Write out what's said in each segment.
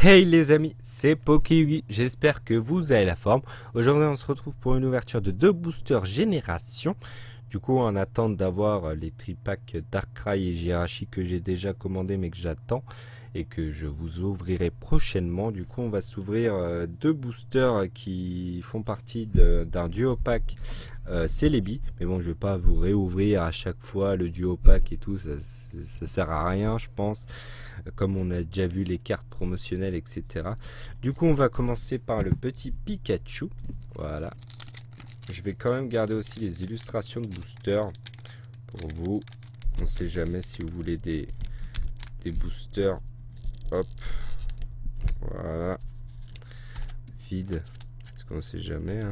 Hey les amis, c'est Pokéyugi, j'espère que vous avez la forme. Aujourd'hui on se retrouve pour une ouverture de deux boosters génération. Du coup en attente d'avoir les tripacks Darkrai et Jirachi que j'ai déjà commandé mais que j'attends et que je vous ouvrirai prochainement. Du coup, on va s'ouvrir euh, deux boosters qui font partie d'un duo pack euh, Celebi. Mais bon, je vais pas vous réouvrir à chaque fois le duo pack et tout. Ça, ça sert à rien, je pense. Comme on a déjà vu les cartes promotionnelles, etc. Du coup, on va commencer par le petit Pikachu. Voilà. Je vais quand même garder aussi les illustrations de booster pour vous. On ne sait jamais si vous voulez des, des boosters Hop. Voilà. Vide. Parce qu'on sait jamais. Hein.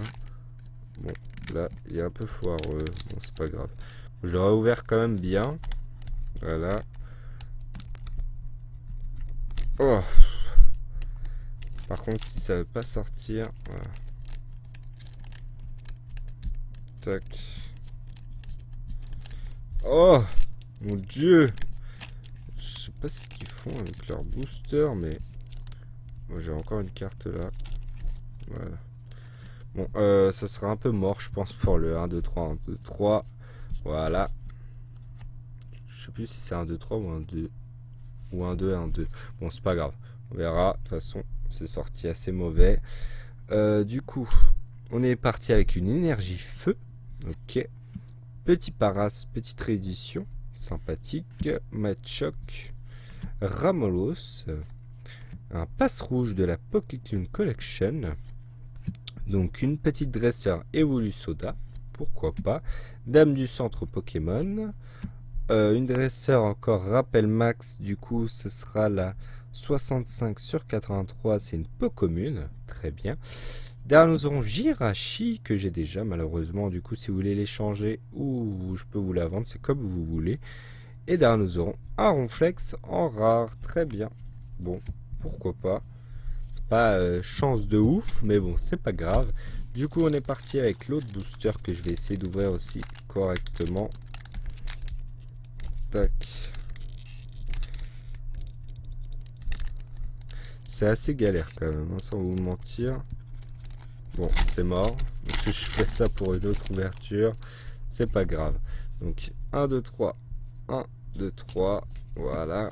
Bon, là, il est un peu foireux. Bon, c'est pas grave. Je l'aurais ouvert quand même bien. Voilà. Oh. Par contre, si ça veut pas sortir... Voilà. Tac. Oh Mon Dieu ce qu'ils font avec leur booster, mais moi j'ai encore une carte là. Voilà. Bon, euh, ça sera un peu mort, je pense, pour le 1, 2, 3, 1, 2, 3. Voilà. Je sais plus si c'est un 2, 3 ou un 2. Ou un 2, 1, 2. Bon, c'est pas grave. On verra. De toute façon, c'est sorti assez mauvais. Euh, du coup, on est parti avec une énergie feu. Ok. Petit paras, petite réédition. Sympathique. Machoc. Ramolos, un passe rouge de la Pokétune Collection, donc une petite dresseur Evolusoda, pourquoi pas, Dame du centre Pokémon, euh, une dresseur encore rappel max, du coup ce sera la 65 sur 83, c'est une peu commune, très bien. Derrière nous aurons Jirachi que j'ai déjà malheureusement, du coup si vous voulez l'échanger ou je peux vous la vendre, c'est comme vous voulez. Et derrière, nous aurons un ronflex en rare. Très bien. Bon, pourquoi pas. C'est pas euh, chance de ouf, mais bon, c'est pas grave. Du coup, on est parti avec l'autre booster que je vais essayer d'ouvrir aussi correctement. Tac. C'est assez galère quand même, hein, sans vous mentir. Bon, c'est mort. je fais ça pour une autre ouverture. C'est pas grave. Donc, 1, 2, 3. 1, 2, 3. Voilà.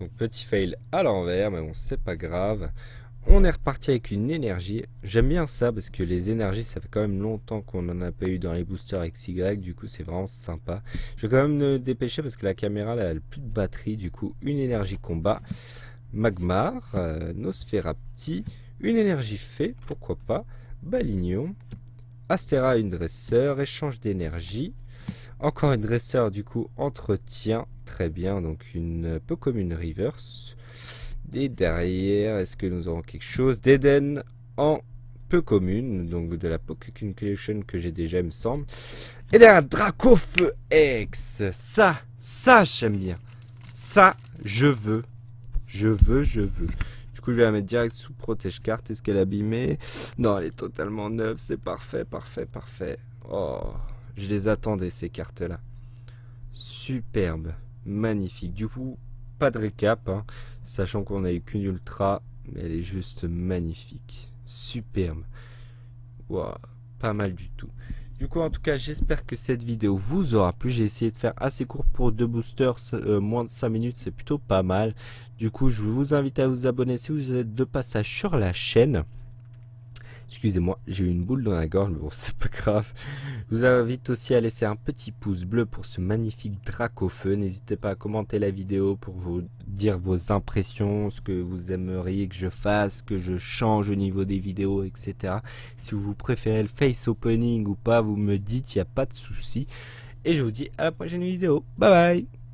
Donc petit fail à l'envers, mais bon, c'est pas grave. On est reparti avec une énergie. J'aime bien ça parce que les énergies, ça fait quand même longtemps qu'on n'en a pas eu dans les boosters XY. Du coup, c'est vraiment sympa. Je vais quand même me dépêcher parce que la caméra, elle a plus de batterie. Du coup, une énergie combat. Magmar, euh, Nosferapti, une énergie fée, pourquoi pas. Balignon, Astera, une dresseur, échange d'énergie. Encore une dresseur du coup entretien. Très bien, donc une peu comme une reverse. Et derrière, est-ce que nous aurons quelque chose d'Eden en peu commune, donc de la Pokémon Collection que j'ai déjà, il me semble. Et derrière, Dracofeu X. Ça, ça, j'aime bien. Ça, je veux. Je veux, je veux. Du coup, je vais la mettre direct sous protège carte. Est-ce qu'elle est abîmée? Non, elle est totalement neuve. C'est parfait, parfait, parfait. Oh. Je les attendais, ces cartes-là. Superbe. Magnifique. Du coup, pas de récap, hein, sachant qu'on a eu qu'une ultra, mais elle est juste magnifique. Superbe. Pas mal du tout. Du coup, en tout cas, j'espère que cette vidéo vous aura plu. J'ai essayé de faire assez court pour deux boosters, euh, moins de 5 minutes, c'est plutôt pas mal. Du coup, je vous invite à vous abonner si vous êtes de passage sur la chaîne. Excusez-moi, j'ai eu une boule dans la gorge, mais bon, c'est pas grave. Je vous invite aussi à laisser un petit pouce bleu pour ce magnifique drac au feu. N'hésitez pas à commenter la vidéo pour vous dire vos impressions, ce que vous aimeriez que je fasse, que je change au niveau des vidéos, etc. Si vous préférez le face opening ou pas, vous me dites, il n'y a pas de souci. Et je vous dis à la prochaine vidéo. Bye bye